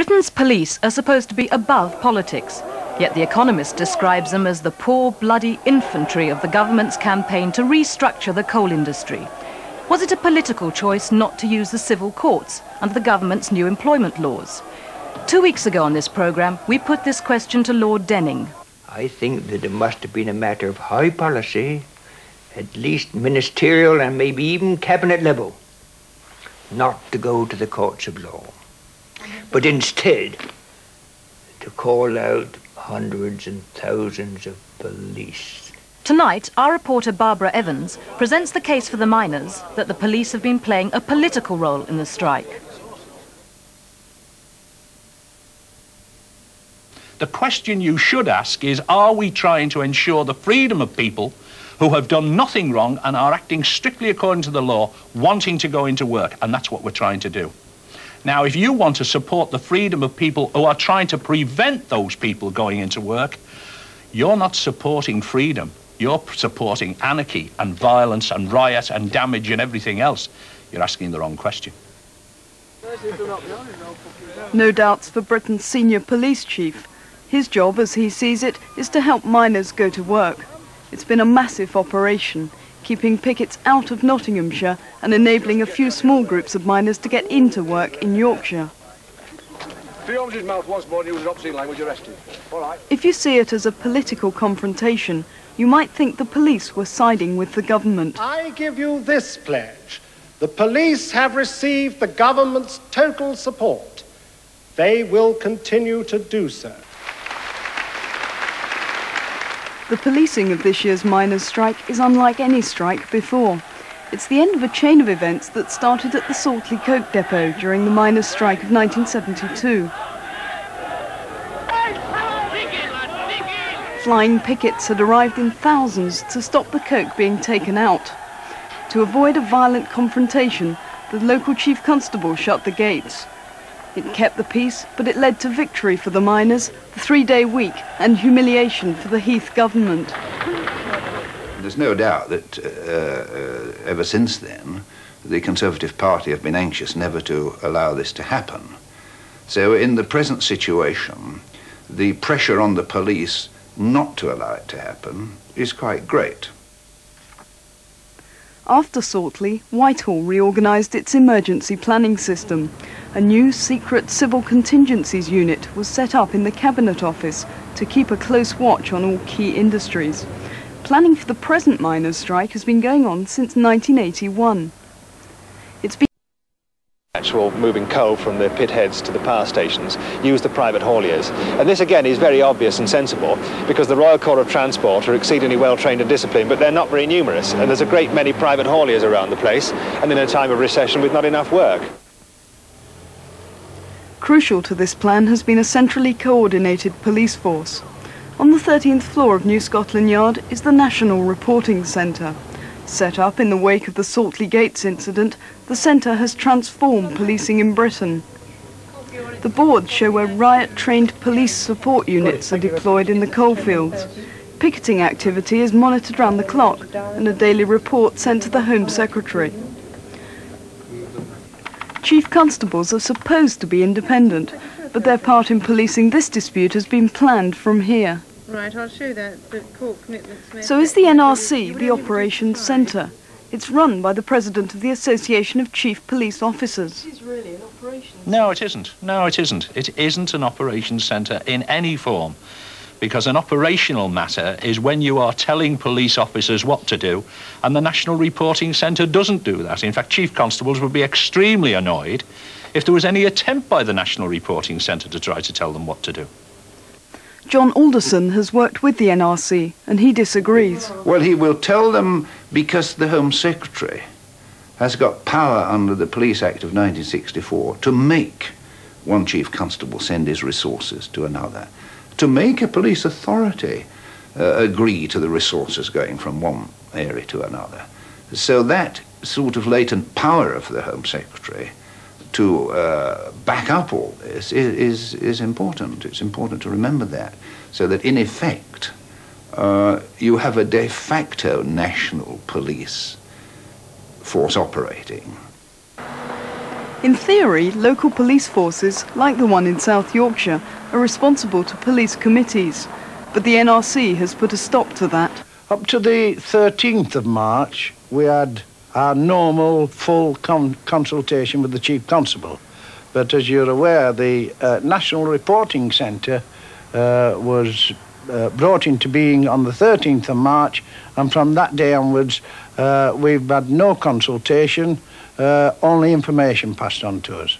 Britain's police are supposed to be above politics, yet The Economist describes them as the poor, bloody infantry of the government's campaign to restructure the coal industry. Was it a political choice not to use the civil courts under the government's new employment laws? Two weeks ago on this programme, we put this question to Lord Denning. I think that it must have been a matter of high policy, at least ministerial and maybe even cabinet level, not to go to the courts of law, but instead to call out hundreds and thousands of police. Tonight, our reporter Barbara Evans presents the case for the miners that the police have been playing a political role in the strike. The question you should ask is, are we trying to ensure the freedom of people who have done nothing wrong and are acting strictly according to the law, wanting to go into work? And that's what we're trying to do. Now, if you want to support the freedom of people who are trying to prevent those people going into work, you're not supporting freedom. You're supporting anarchy and violence and riot and damage and everything else. You're asking the wrong question. No doubts for Britain's senior police chief. His job, as he sees it, is to help miners go to work. It's been a massive operation, keeping pickets out of Nottinghamshire and enabling a few small groups of miners to get into work in Yorkshire. If you see it as a political confrontation, you might think the police were siding with the government. I give you this pledge. The police have received the government's total support. They will continue to do so. The policing of this year's miners' strike is unlike any strike before. It's the end of a chain of events that started at the Saltley Coke Depot during the miners' strike of 1972. Flying pickets had arrived in thousands to stop the coke being taken out. To avoid a violent confrontation, the local chief constable shut the gates. It kept the peace, but it led to victory for the miners, the three-day week, and humiliation for the Heath government. There's no doubt that uh, uh, ever since then, the Conservative Party have been anxious never to allow this to happen. So in the present situation, the pressure on the police not to allow it to happen is quite great. After Saltley, Whitehall reorganised its emergency planning system. A new secret civil contingencies unit was set up in the Cabinet Office to keep a close watch on all key industries. Planning for the present miners' strike has been going on since 1981. It's been actual moving coal from the pit heads to the power stations use the private hauliers. And this again is very obvious and sensible because the Royal Corps of Transport are exceedingly well trained and disciplined but they're not very numerous and there's a great many private hauliers around the place and in a time of recession with not enough work. Crucial to this plan has been a centrally coordinated police force. On the 13th floor of New Scotland Yard is the National Reporting Centre. Set up in the wake of the Saltley Gates incident, the centre has transformed policing in Britain. The boards show where riot-trained police support units are deployed in the coalfields. Picketing activity is monitored round the clock and a daily report sent to the Home Secretary. Chief constables are supposed to be independent, but their part in policing this dispute has been planned from here. Right, I'll show that, but court commitments. So is the NRC the operations centre? It's run by the president of the Association of Chief Police Officers. This is really an operations... No, it isn't. No, it isn't. It isn't an operations centre in any form. Because an operational matter is when you are telling police officers what to do, and the National Reporting Centre doesn't do that. In fact, chief constables would be extremely annoyed if there was any attempt by the National Reporting Centre to try to tell them what to do. John Alderson has worked with the NRC, and he disagrees. Well, he will tell them because the Home Secretary has got power under the Police Act of 1964 to make one chief constable send his resources to another to make a police authority uh, agree to the resources going from one area to another. So that sort of latent power of the Home Secretary to uh, back up all this is, is, is, important. It's important to remember that. So that in effect, uh, you have a de facto national police force operating. In theory, local police forces, like the one in South Yorkshire, are responsible to police committees, but the NRC has put a stop to that. Up to the 13th of March, we had our normal full con consultation with the Chief Constable. But as you're aware, the uh, National Reporting Centre uh, was uh, brought into being on the 13th of March, and from that day onwards, uh, we've had no consultation, uh, only information passed on to us.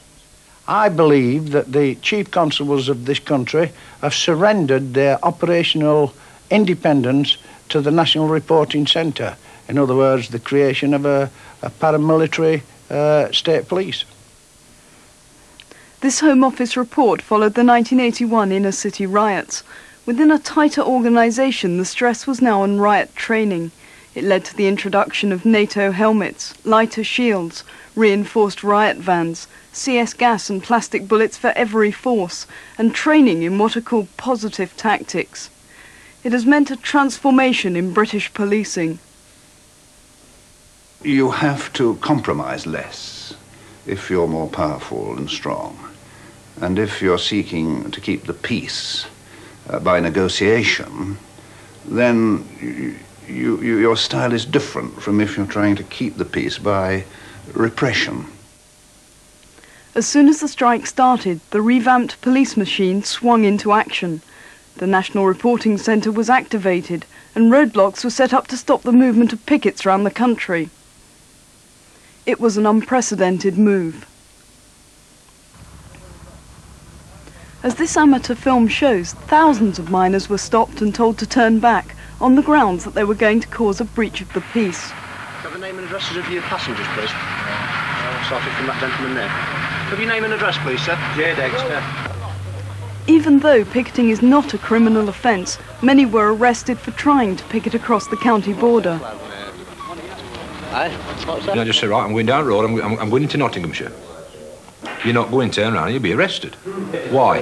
I believe that the chief constables of this country have surrendered their operational independence to the National Reporting Centre. In other words, the creation of a, a paramilitary uh, state police. This Home Office report followed the 1981 inner city riots. Within a tighter organisation, the stress was now on riot training. It led to the introduction of NATO helmets, lighter shields, reinforced riot vans, CS gas and plastic bullets for every force, and training in what are called positive tactics. It has meant a transformation in British policing. You have to compromise less if you're more powerful and strong. And if you're seeking to keep the peace uh, by negotiation, then you, you, your style is different from if you're trying to keep the peace by repression. As soon as the strike started, the revamped police machine swung into action. The National Reporting Centre was activated and roadblocks were set up to stop the movement of pickets around the country. It was an unprecedented move. As this amateur film shows, thousands of miners were stopped and told to turn back on the grounds that they were going to cause a breach of the peace. Have the name and addresses of your passengers, please. Uh, starting from that gentleman there. Have your name and address, please, sir? J. Dexter. Even though picketing is not a criminal offence, many were arrested for trying to picket across the county border. You know, just say, right, I'm going down the road, I'm, I'm, I'm going into Nottinghamshire. You're not going to turn around, you'll be arrested. Why?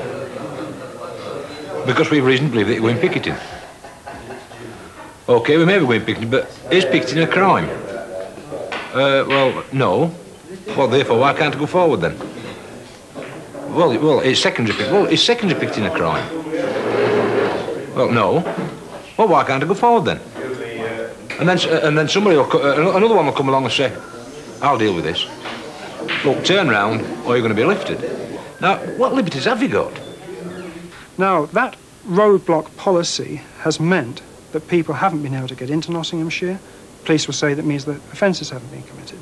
Because we've reason to believe that you're going picketing. OK, we may be going picketing, but is picketing a crime? Uh, well, no. Well, therefore, why can't I go forward then? Well, well, it's secondary. Well, it's secondary picketing a crime. Well, no. Well, why can't I go forward then? And then, and then somebody will, uh, another one will come along and say, I'll deal with this. Look, turn round, or you're going to be lifted. Now, what liberties have you got? Now, that roadblock policy has meant that people haven't been able to get into Nottinghamshire. Police will say that means that offences haven't been committed.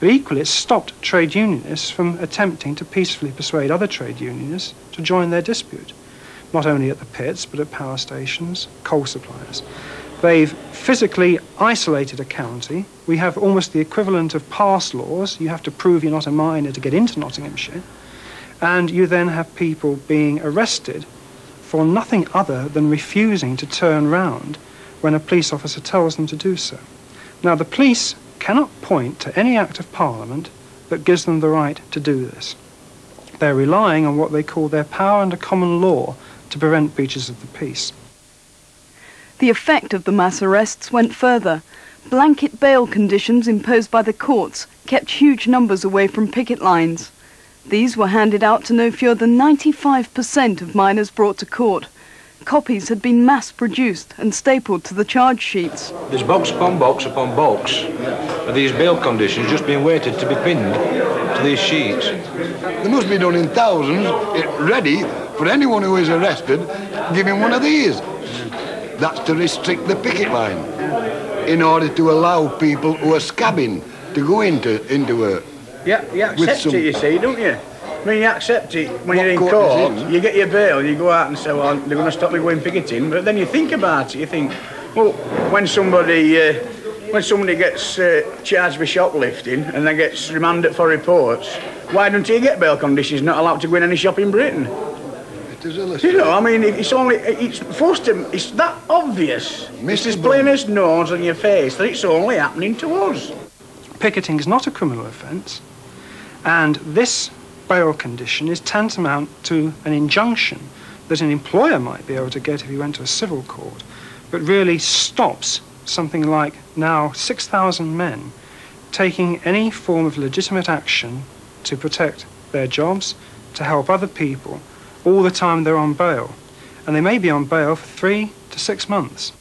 But equally, it stopped trade unionists from attempting to peacefully persuade other trade unionists to join their dispute, not only at the pits, but at power stations, coal suppliers. They've physically isolated a county. We have almost the equivalent of pass laws. You have to prove you're not a miner to get into Nottinghamshire. And you then have people being arrested for nothing other than refusing to turn round when a police officer tells them to do so. Now, the police cannot point to any act of Parliament that gives them the right to do this. They're relying on what they call their power under common law to prevent breaches of the peace. The effect of the mass arrests went further. Blanket bail conditions imposed by the courts kept huge numbers away from picket lines. These were handed out to no fewer than 95% of miners brought to court, Copies had been mass produced and stapled to the charge sheets. There's box upon box upon box of these bail conditions just being waited to be pinned to these sheets. They must be done in thousands, eh, ready for anyone who is arrested, giving one of these. That's to restrict the picket line in order to allow people who are scabbing to go into into a. Yeah, you accept some... it, you see, don't you? I mean, you accept it when what you're in court, court you get your bail, you go out and say, well, they're going to stop me going picketing. But then you think about it, you think, well, when somebody, uh, when somebody gets uh, charged with shoplifting and then gets remanded for reports, why don't he get bail conditions, not allowed to go in any shop in Britain? You know, I mean, it's only, it's forced him. it's that obvious. Mr. It's as plain as nose on your face that it's only happening to us. Picketing is not a criminal offence, and this bail condition is tantamount to an injunction that an employer might be able to get if he went to a civil court, but really stops something like now 6,000 men taking any form of legitimate action to protect their jobs, to help other people, all the time they're on bail. And they may be on bail for three to six months.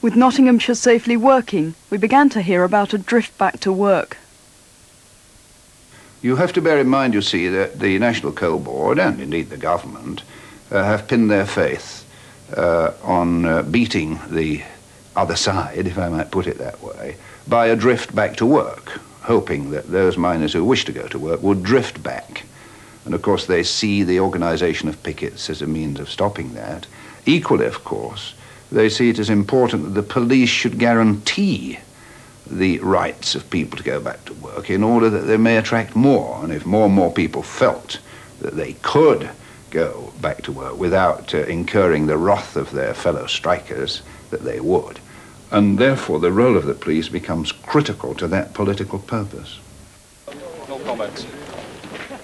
With Nottinghamshire safely working, we began to hear about a drift back to work. You have to bear in mind, you see, that the National Coal Board, and indeed the government, uh, have pinned their faith uh, on uh, beating the other side, if I might put it that way, by a drift back to work, hoping that those miners who wish to go to work would drift back. And of course, they see the organisation of pickets as a means of stopping that. Equally, of course, they see it as important that the police should guarantee the rights of people to go back to work in order that they may attract more. And if more and more people felt that they could go back to work without uh, incurring the wrath of their fellow strikers, that they would. And therefore, the role of the police becomes critical to that political purpose. No comments.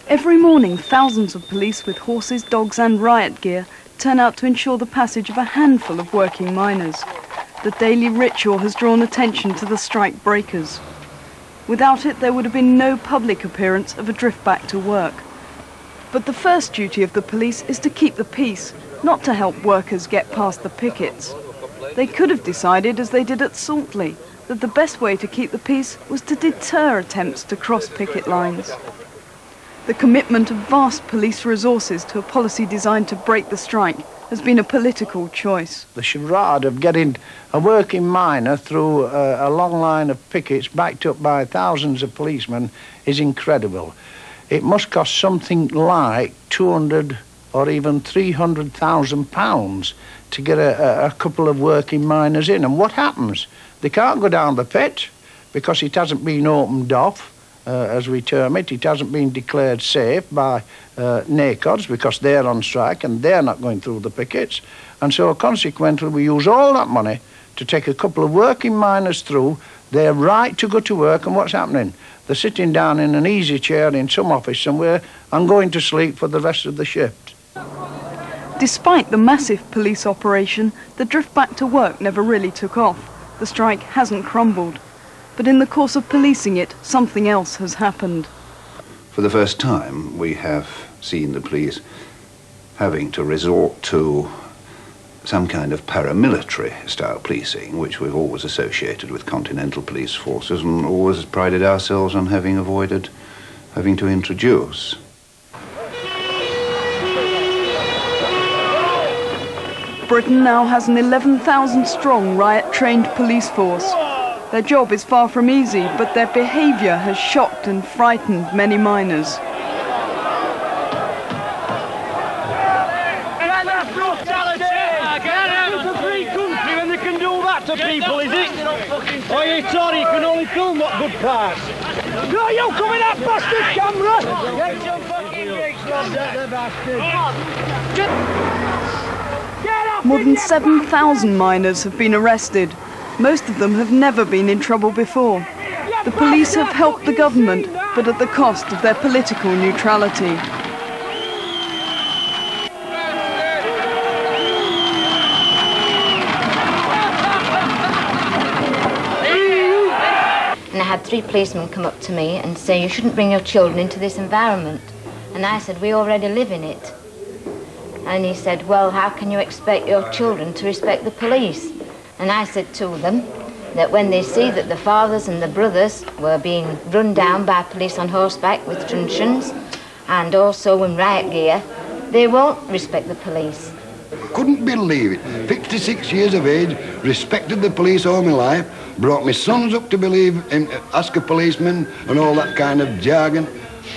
Every morning, thousands of police with horses, dogs, and riot gear turn out to ensure the passage of a handful of working miners. The daily ritual has drawn attention to the strike breakers. Without it, there would have been no public appearance of a drift back to work. But the first duty of the police is to keep the peace, not to help workers get past the pickets. They could have decided, as they did at Saltley, that the best way to keep the peace was to deter attempts to cross picket lines. The commitment of vast police resources to a policy designed to break the strike has been a political choice. The charade of getting a working miner through a, a long line of pickets backed up by thousands of policemen is incredible. It must cost something like 200 or even 300,000 pounds to get a, a, couple of working miners in. And what happens? They can't go down the pit because it hasn't been opened off uh, as we term it. It hasn't been declared safe by uh, NACODS because they're on strike and they're not going through the pickets. And so consequently, we use all that money to take a couple of working miners through their right to go to work. And what's happening? They're sitting down in an easy chair in some office somewhere and going to sleep for the rest of the shift. Despite the massive police operation, the drift back to work never really took off. The strike hasn't crumbled. But in the course of policing it, something else has happened. For the first time, we have seen the police having to resort to some kind of paramilitary style policing, which we've always associated with continental police forces and always prided ourselves on having avoided having to introduce. Britain now has an 11,000 strong riot trained police force. Their job is far from easy, but their behaviour has shocked and frightened many miners. people, is it? Oh, you Tony, you can only film what good parts. No, you come in that bastard camera! Get some fucking bastard! More than 7,000 miners have been arrested. Most of them have never been in trouble before. The police have helped the government, but at the cost of their political neutrality. And I had three policemen come up to me and say, you shouldn't bring your children into this environment. And I said, we already live in it. And he said, well, how can you expect your children to respect the police? And I said to them that when they see that the fathers and the brothers were being run down by police on horseback with truncheons and also in riot gear, they won't respect the police. Couldn't believe it. 56 years of age, respected the police all my life, brought my sons up to believe in, uh, ask a policeman and all that kind of jargon.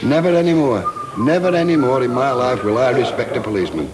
Never anymore, never anymore in my life will I respect a policeman.